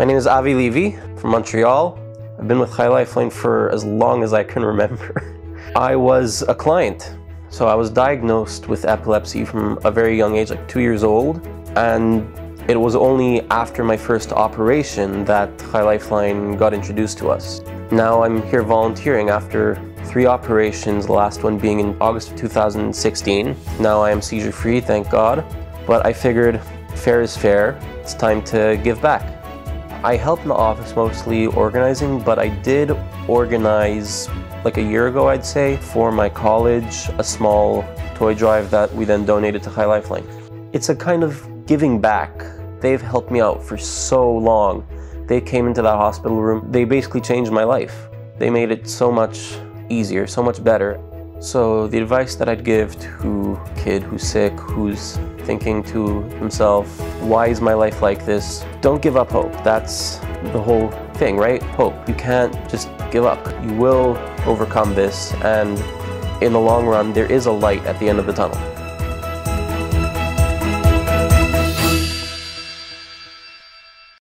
My name is Avi Levy from Montreal. I've been with Chai Lifeline for as long as I can remember. I was a client, so I was diagnosed with epilepsy from a very young age, like two years old, and it was only after my first operation that Chai Lifeline got introduced to us. Now I'm here volunteering after three operations, the last one being in August of 2016. Now I am seizure free, thank God. But I figured fair is fair, it's time to give back. I help in the office mostly organizing, but I did organize like a year ago, I'd say, for my college, a small toy drive that we then donated to Chai Lifeline. It's a kind of giving back. They've helped me out for so long. They came into that hospital room. They basically changed my life. They made it so much easier, so much better. So the advice that I'd give to a kid who's sick, who's thinking to himself, why is my life like this? Don't give up hope. That's the whole thing, right? Hope. You can't just give up. You will overcome this and in the long run, there is a light at the end of the tunnel.